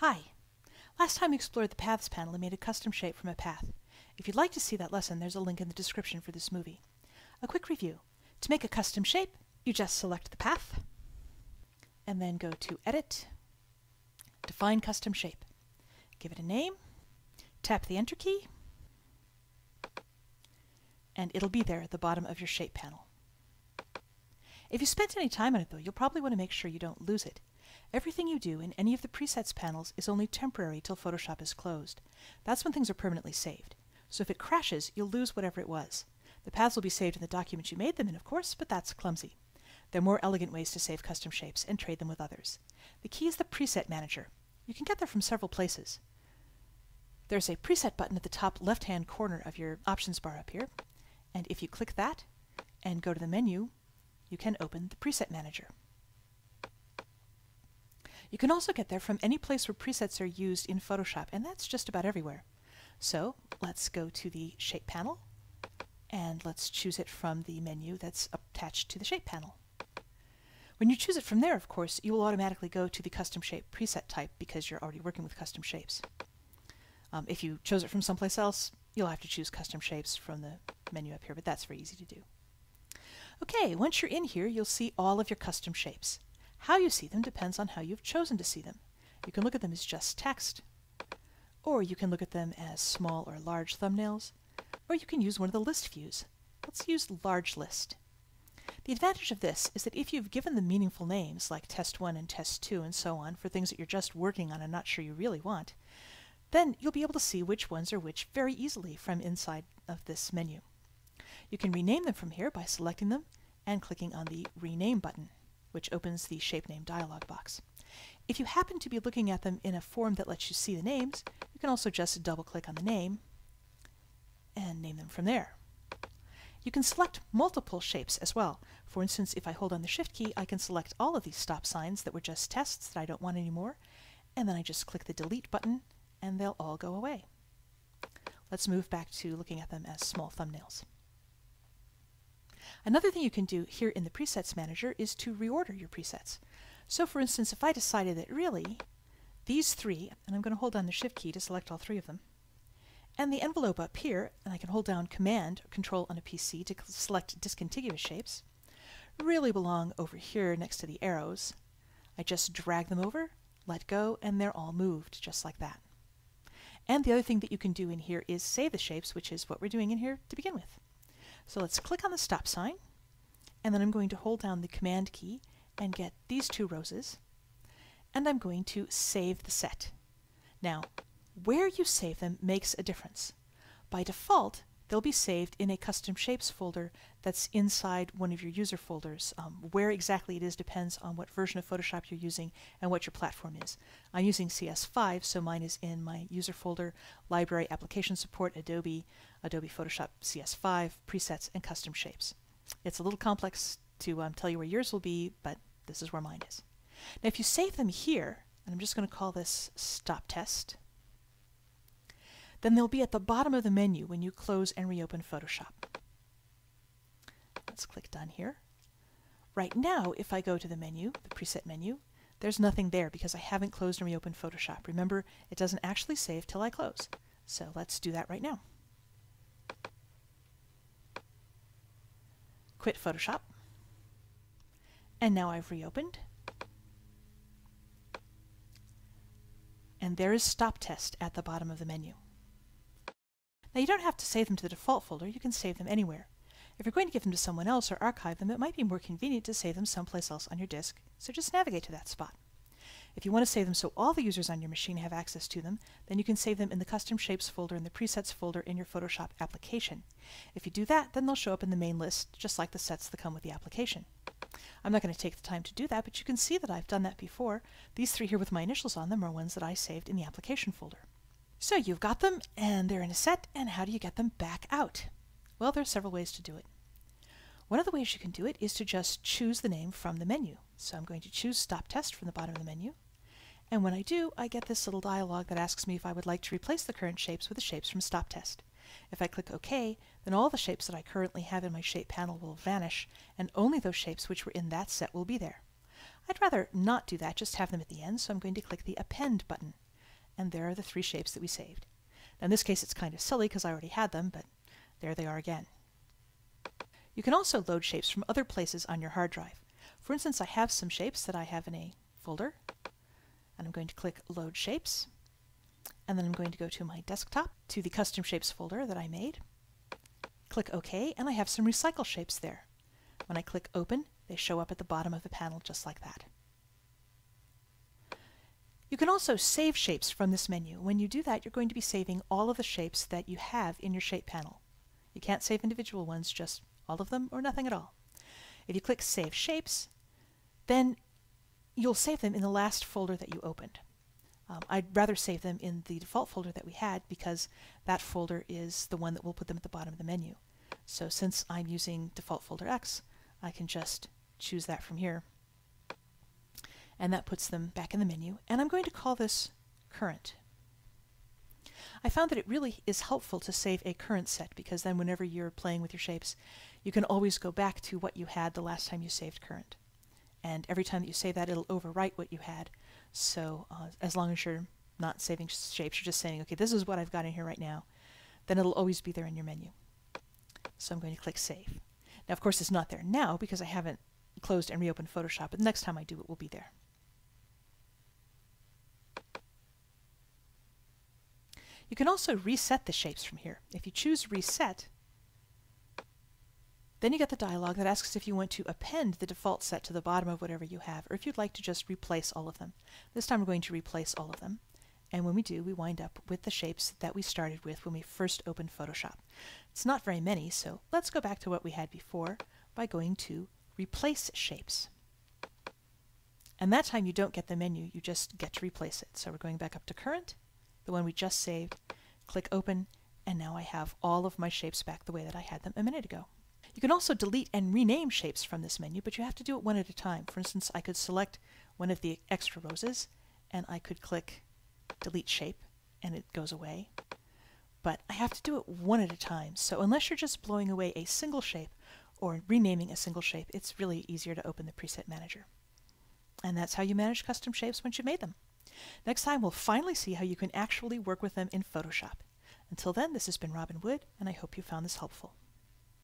Hi! Last time we explored the Paths panel and made a custom shape from a path. If you'd like to see that lesson, there's a link in the description for this movie. A quick review. To make a custom shape, you just select the path, and then go to Edit, Define Custom Shape. Give it a name, tap the Enter key, and it'll be there at the bottom of your shape panel. If you spent any time on it though, you'll probably want to make sure you don't lose it. Everything you do in any of the presets panels is only temporary till Photoshop is closed. That's when things are permanently saved. So if it crashes, you'll lose whatever it was. The paths will be saved in the document you made them in, of course, but that's clumsy. There are more elegant ways to save custom shapes and trade them with others. The key is the Preset Manager. You can get there from several places. There's a Preset button at the top left-hand corner of your options bar up here, and if you click that and go to the menu, you can open the Preset Manager. You can also get there from any place where presets are used in Photoshop, and that's just about everywhere. So let's go to the Shape panel, and let's choose it from the menu that's attached to the Shape panel. When you choose it from there, of course, you will automatically go to the Custom Shape preset type because you're already working with custom shapes. Um, if you chose it from someplace else, you'll have to choose Custom Shapes from the menu up here, but that's very easy to do. Okay, once you're in here, you'll see all of your custom shapes. How you see them depends on how you've chosen to see them. You can look at them as just text, or you can look at them as small or large thumbnails, or you can use one of the list views. Let's use large list. The advantage of this is that if you've given them meaningful names, like test 1 and test 2 and so on, for things that you're just working on and not sure you really want, then you'll be able to see which ones are which very easily from inside of this menu. You can rename them from here by selecting them and clicking on the Rename button, which opens the Shape Name dialog box. If you happen to be looking at them in a form that lets you see the names, you can also just double-click on the name and name them from there. You can select multiple shapes as well. For instance, if I hold on the Shift key, I can select all of these stop signs that were just tests that I don't want anymore, and then I just click the Delete button, and they'll all go away. Let's move back to looking at them as small thumbnails. Another thing you can do here in the Presets Manager is to reorder your presets. So for instance, if I decided that really these three, and I'm going to hold down the Shift key to select all three of them, and the envelope up here, and I can hold down Command or Control on a PC to select discontiguous shapes, really belong over here next to the arrows. I just drag them over, let go, and they're all moved just like that. And the other thing that you can do in here is save the shapes, which is what we're doing in here to begin with. So let's click on the stop sign, and then I'm going to hold down the Command key and get these two roses, and I'm going to save the set. Now, where you save them makes a difference. By default, they'll be saved in a custom shapes folder that's inside one of your user folders. Um, where exactly it is depends on what version of Photoshop you're using and what your platform is. I'm using CS5, so mine is in my user folder, Library, Application Support, Adobe, Adobe Photoshop CS5, Presets, and Custom Shapes. It's a little complex to um, tell you where yours will be, but this is where mine is. Now if you save them here, and I'm just going to call this Stop Test, then they'll be at the bottom of the menu when you close and reopen Photoshop. Let's click Done here. Right now, if I go to the menu, the preset menu, there's nothing there because I haven't closed and reopened Photoshop. Remember, it doesn't actually save till I close. So let's do that right now. Quit Photoshop. And now I've reopened. And there is Stop Test at the bottom of the menu. Now you don't have to save them to the default folder, you can save them anywhere. If you're going to give them to someone else or archive them, it might be more convenient to save them someplace else on your disk, so just navigate to that spot. If you want to save them so all the users on your machine have access to them, then you can save them in the Custom Shapes folder in the Presets folder in your Photoshop application. If you do that, then they'll show up in the main list, just like the sets that come with the application. I'm not going to take the time to do that, but you can see that I've done that before. These three here with my initials on them are ones that I saved in the application folder. So you've got them, and they're in a set, and how do you get them back out? Well, there are several ways to do it. One of the ways you can do it is to just choose the name from the menu. So I'm going to choose Stop Test from the bottom of the menu. And when I do, I get this little dialog that asks me if I would like to replace the current shapes with the shapes from Stop Test. If I click OK, then all the shapes that I currently have in my shape panel will vanish, and only those shapes which were in that set will be there. I'd rather not do that, just have them at the end, so I'm going to click the Append button. And there are the three shapes that we saved. Now in this case it's kind of silly because I already had them, but there they are again. You can also load shapes from other places on your hard drive. For instance, I have some shapes that I have in a folder, and I'm going to click Load Shapes, and then I'm going to go to my desktop, to the Custom Shapes folder that I made, click OK, and I have some recycle shapes there. When I click Open, they show up at the bottom of the panel just like that. You can also save shapes from this menu. When you do that, you're going to be saving all of the shapes that you have in your shape panel. You can't save individual ones, just all of them or nothing at all. If you click Save Shapes, then you'll save them in the last folder that you opened. Um, I'd rather save them in the default folder that we had because that folder is the one that will put them at the bottom of the menu. So since I'm using default folder X, I can just choose that from here. And that puts them back in the menu. And I'm going to call this current. I found that it really is helpful to save a current set because then whenever you're playing with your shapes, you can always go back to what you had the last time you saved current. And every time that you save that, it'll overwrite what you had. So uh, as long as you're not saving shapes, you're just saying, okay, this is what I've got in here right now, then it'll always be there in your menu. So I'm going to click Save. Now, of course, it's not there now because I haven't closed and reopened Photoshop, but the next time I do, it will be there. You can also reset the shapes from here. If you choose Reset, then you get the dialog that asks if you want to append the default set to the bottom of whatever you have, or if you'd like to just replace all of them. This time we're going to replace all of them. And when we do, we wind up with the shapes that we started with when we first opened Photoshop. It's not very many, so let's go back to what we had before by going to Replace Shapes. And that time you don't get the menu, you just get to replace it. So we're going back up to Current, the one we just saved, click Open, and now I have all of my shapes back the way that I had them a minute ago. You can also delete and rename shapes from this menu, but you have to do it one at a time. For instance, I could select one of the extra roses, and I could click Delete Shape, and it goes away. But I have to do it one at a time, so unless you're just blowing away a single shape or renaming a single shape, it's really easier to open the Preset Manager. And that's how you manage custom shapes once you've made them. Next time, we'll finally see how you can actually work with them in Photoshop. Until then, this has been Robin Wood, and I hope you found this helpful.